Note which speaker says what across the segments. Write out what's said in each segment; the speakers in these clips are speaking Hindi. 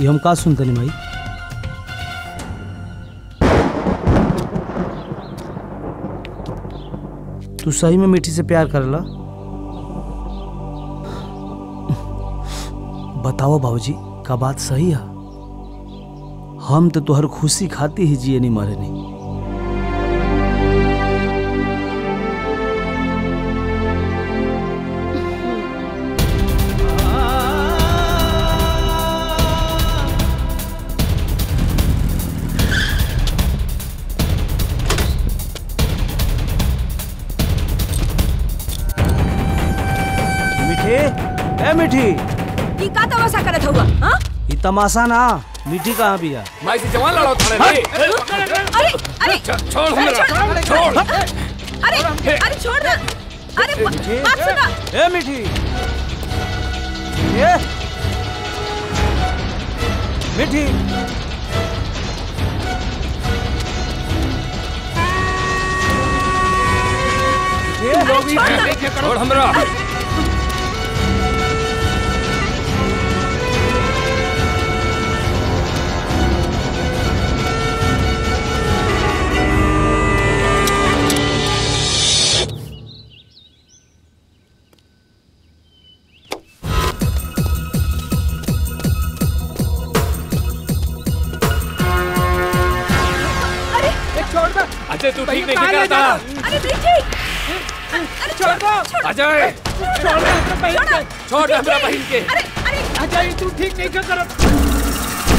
Speaker 1: ये हम का सुनते भाई? तू सही में मीठी से प्यार कर करला बताओ बाबूजी का बात सही है? हम तो तुहर खुशी खाती ही जिए नहीं मरे नहीं। मिठी ए मिठी।
Speaker 2: ई का तमाशा करत हुआ हाँ?
Speaker 1: ये तमाशा ना मिठी कहाँ भी है
Speaker 3: माई से जवान लड़ाओ थाने रे।
Speaker 2: अरे अरे
Speaker 3: छोड़ हमरा छोड़
Speaker 2: अरे अरे छोड़ दे अरे बात सुनो।
Speaker 1: ए मिठी। ए मिठी।
Speaker 2: लोग
Speaker 3: छोड़ हमरा। ठीक नहीं कर रहा
Speaker 2: अरे देखिए अरे छोड़ दो।
Speaker 3: अजय
Speaker 2: छोड़ दे
Speaker 3: छोड़। दे हमरा बहन के।
Speaker 2: अरे अरे।
Speaker 4: अजय तू ठीक नहीं कर। रहा
Speaker 5: आप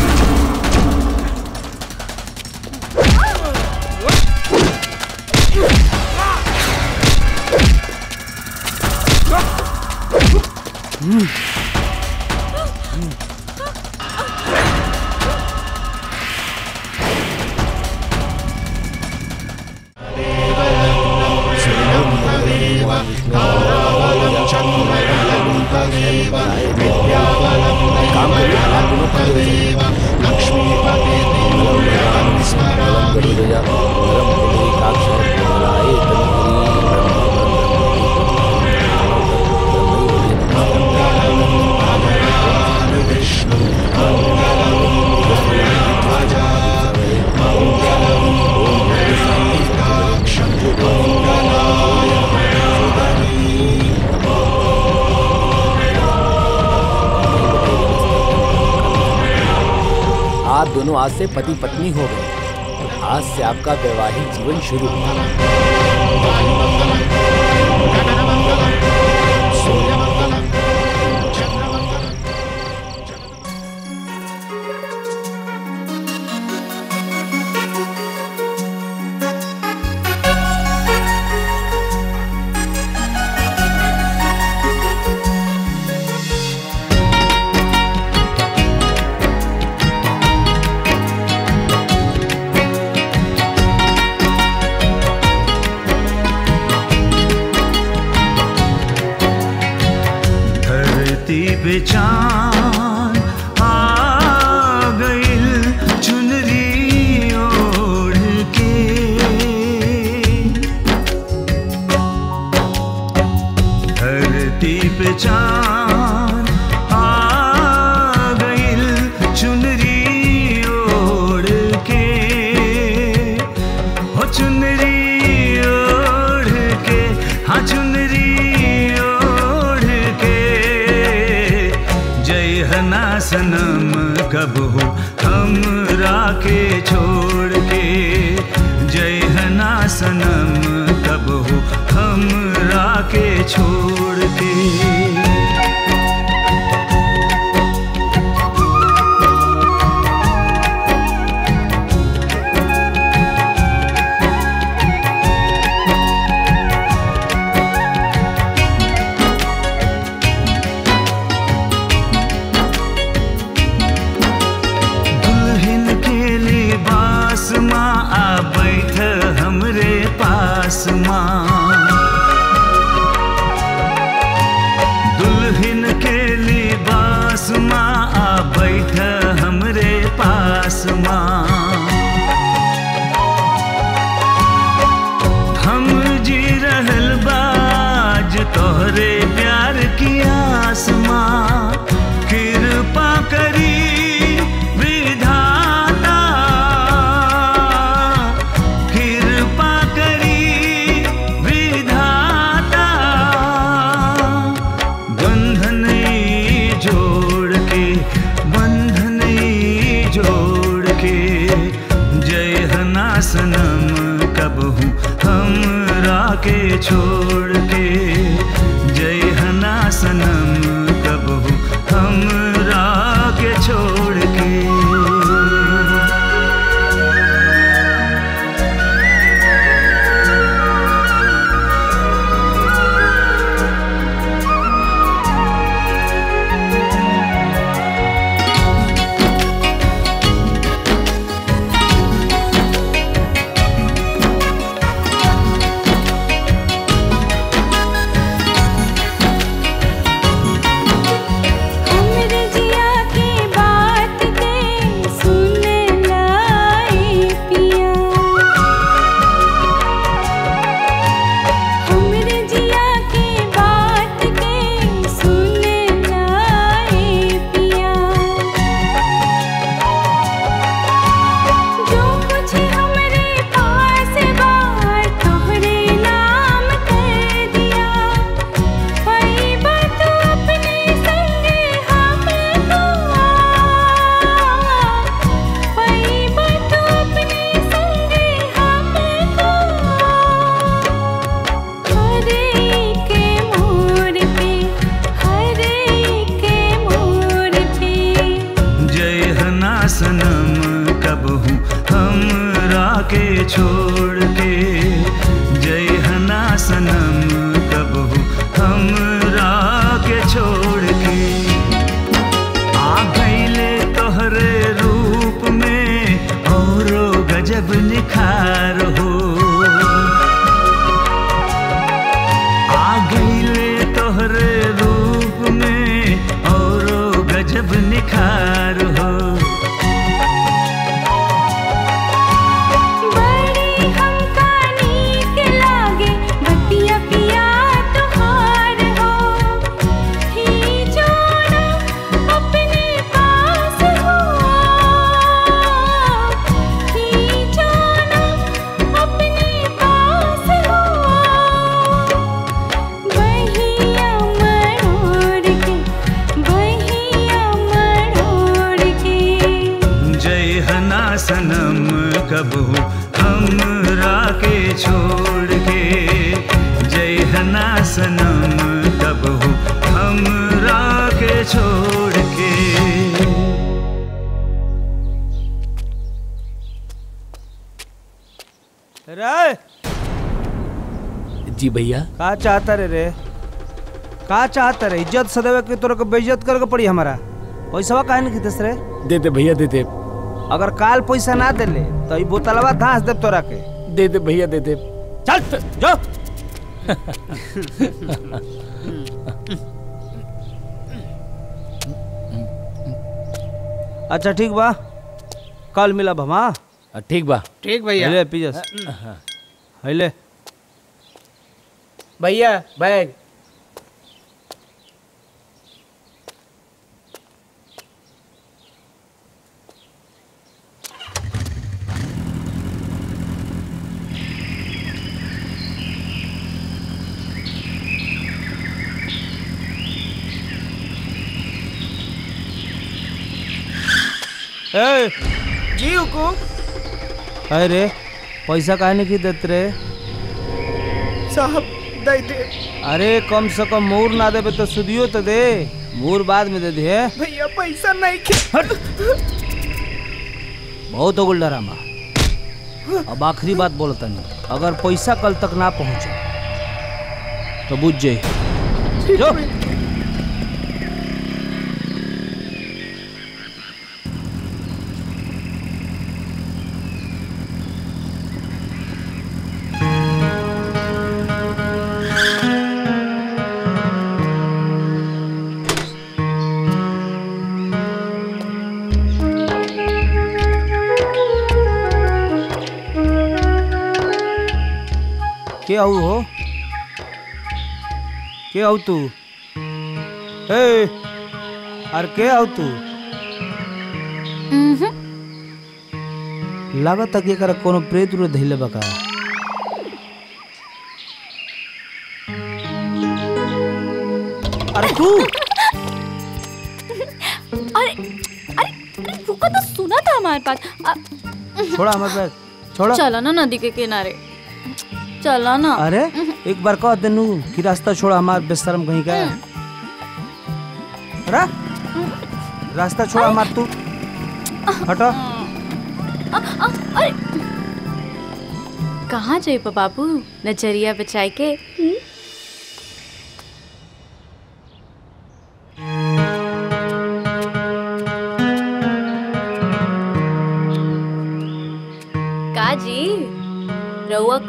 Speaker 5: दोनों आज से पति पत्नी हो गए। और आज से आपका वैवाहिक जीवन शुरू। हुआ
Speaker 6: धरती पे हना सनम कब हो? हम राके छोड़ के। जय हना सनम कब हो? हम राके छोड़ के। तोरे प्यार की आसमां, कृपा करी विधाता। कृपा करी विधाता। बंधन जोड़ के,
Speaker 7: बंधन जोड़ के, जय हना सनम कब हूँ, हम राके छोड़ के।
Speaker 6: जय हना सनम कबहू हमरा के छोड़ के। जय हना सनम हम रा के छोड़ के। आ गईले तोहरे रूप में, और गजब निखार सनम कबहू हमरा के छोड़ के जय हना सनम कबहू हमरा के छोड़ के
Speaker 1: रे!
Speaker 5: जी भैया।
Speaker 1: का चाहता रे रे? का चाहता रे? इज़्ज़त सदैव के तोरा के बेइज्जत करके पड़ी हमारा। पैसा काहे नहीं खींचस रे?
Speaker 5: दे दे भैया दे दे।
Speaker 1: अगर काल पैसा ना देले तो ई बोतलवा धांस देब तोरा के।
Speaker 5: दे दे भैया दे दे।
Speaker 1: चल जो। अच्छा ठीक बा। कल मिला भमा
Speaker 5: ठीक बा।
Speaker 4: ठीक भैया।
Speaker 1: ले पीजस। ले
Speaker 4: भैया बैग।
Speaker 1: ए
Speaker 4: जी हुकुम।
Speaker 1: अरे पैसा काहे नहीं खींच देते रे?
Speaker 4: साहब दे दे।
Speaker 1: अरे कम से कम मोर ना देबे तो सुदियो तो दे। मोर बाद में दे दे
Speaker 4: भैया पैसा नहीं खे।
Speaker 1: बहुत हो गुल डरामा अब आखिरी बात बोलता नहीं अगर पैसा कल तक ना पहुँचे तो बुझ जाई। आऊ हो के आऊ तू ए अरे के आऊ तू लागत कि एकरा कोनो प्रेत उरे धइले बा का अरे तू
Speaker 2: अरे अरे अरे रुको तो सुना था हमारे पास
Speaker 1: छोड़ा हमारे बैग छोड़ा
Speaker 2: चलो ना नदी के किनारे
Speaker 7: चलो ना।
Speaker 1: अरे एक बार कह देनु कि रास्ता छोड़ा हमार बेशरम कहीं का। रा? रास्ता छोड़ा हमार तू। हटो।
Speaker 7: कहाँ जाइब बाबू? नज़रिया बचाए के। हम्म? का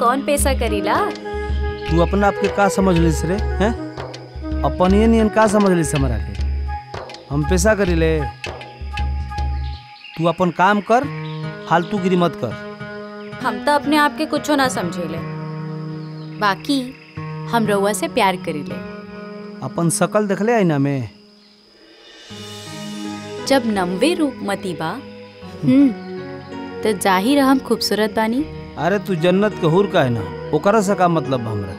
Speaker 7: कौन पैसा करीला?
Speaker 1: तू अपना आप के समझ लिस रे हैं? अपन ये नियन का समझ लिस हमरा के? हम पैसा करी ले तू अपन काम कर फालतू गिरी मत कर।
Speaker 7: हम तो अपने आप के कुछो ना समझेले। बाकी हम रउआ से प्यार करीले।
Speaker 1: अपन शकल देखले आईना में।
Speaker 7: जब नमवे रूप मती बा हम्म तो ज़ाहिर हम खूबसूरत बानी।
Speaker 1: अरे तू जन्नत के हुर का है ना ओकरा से का मतलब हमरा?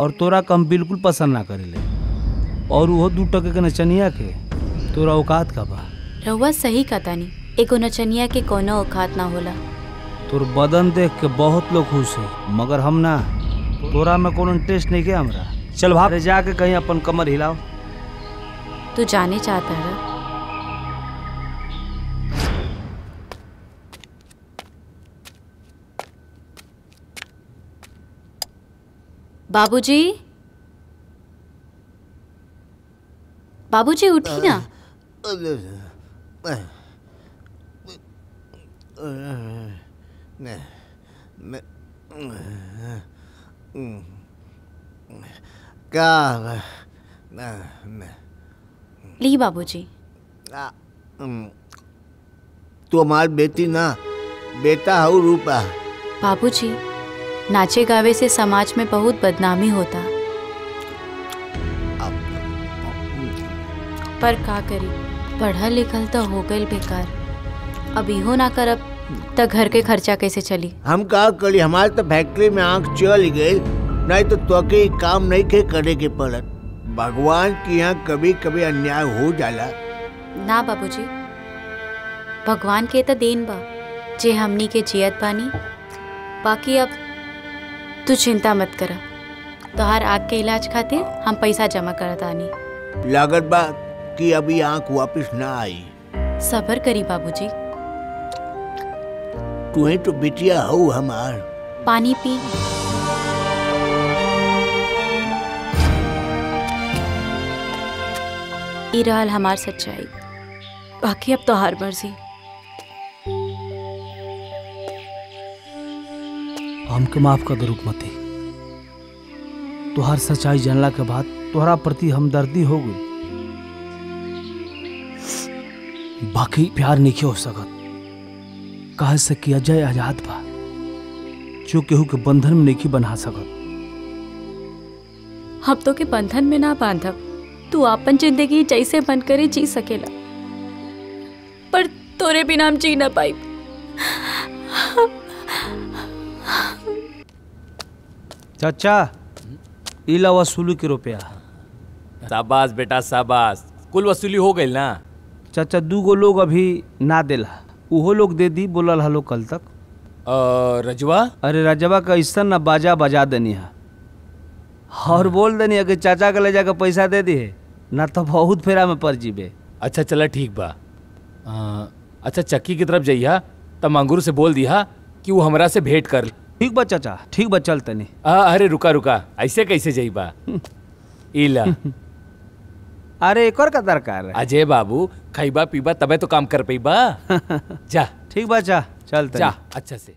Speaker 1: और तोरा के हम बिल्कुल पसंद ना करेले और वो दू टके के नचनिया के तोरा औकात का बा?
Speaker 7: रउआ सही कहतानी एगो नचनिया के कोनो औकात ना होला।
Speaker 1: तोर बदन देख के बहुत लोग खुश है मगर हम ना। तोरा में कोनो इंटरेस्ट नहीं के हमरा? चल भाग। जाके कहीं अपन कमर हिलाओ।
Speaker 7: तू जाने चाहता है। बाबूजी? बाबूजी उठी ना
Speaker 8: क्या
Speaker 7: ली बाबूजी।
Speaker 8: तू हमार बेटी ना बेटा हूँ रूपा।
Speaker 7: बाबूजी नाचे गावे से समाज में बहुत बदनामी होता। पर का करी? पढ़ल लिखल तो हो गई बेकार। अब इहो ना करब त घर के खर्चा कैसे चली?
Speaker 8: हम का करी? हमारे तो फैक्ट्री में आँख चल गई नहीं तो तोके काम नहीं के करे के पड़त। भगवान की यहाँ कभी कभी अन्याय हो जाला।
Speaker 7: ना बाबूजी भगवान के तो देन बा जे हमनी के जियत बानी। बाकी अब तू चिंता मत कर। तोहार आग के इलाज खातिर हम पैसा जमा करत आनी।
Speaker 8: लागत बा कि अभी आँख वापस ना आई।
Speaker 7: सबर करी बाबूजी।
Speaker 8: तू ही तो बिटिया हो हमार।
Speaker 7: पानी पी। ई रहल हमार सच्चाई। बाकी अब तोहार मर्ज़ी।
Speaker 1: हमके माफ़ कर दे रूपमती तुहार सच्चाई जानला के बाद तोहरा प्रति हमदर्दी हो गई। बाकी प्यार नहीं हो सकत। कहे से कि अजय आज़ाद बा? जो केहू के बंधन में नहीं बना सकत।
Speaker 7: हम तो के बंधन में ना बांधब। तू अपन ज़िंदगी जैसे मन करे जी सकेला। पर तोरे बिना हम जी ना पाई
Speaker 1: चाचा इला वसूली के रुपया?
Speaker 3: शाबाश बेटा शाबाश कुल वसूली हो गई ना?
Speaker 1: चाचा दू गो लोग अभी ना देला। उहो लोग दे दी बोलल हलो कल तक।
Speaker 3: रजवा?
Speaker 1: अरे राजवा का ऐसा ना बाजा बजा देनी है। और बोल देनी है कि चाचा के ले जाकर पैसा दे दी है ना तो बहुत फेरा में पड़ जीबे
Speaker 3: अच्छा चला ठीक बा। आ, अच्छा चक्की की तरफ़ जइहा तब मंगूर से बोल दिया कि वो हमरा से भेंट कर
Speaker 1: ठीक बा चाचा ठीक बा चल तनी।
Speaker 3: अरे रुका रुका ऐसे कैसे जाइबा इला।
Speaker 1: अरे एक और का दरकार है।
Speaker 3: अजय बाबू खैबा पीबा तबे तो काम कर पैबा जा।
Speaker 1: ठीक बा जा चल
Speaker 3: जा अच्छा से।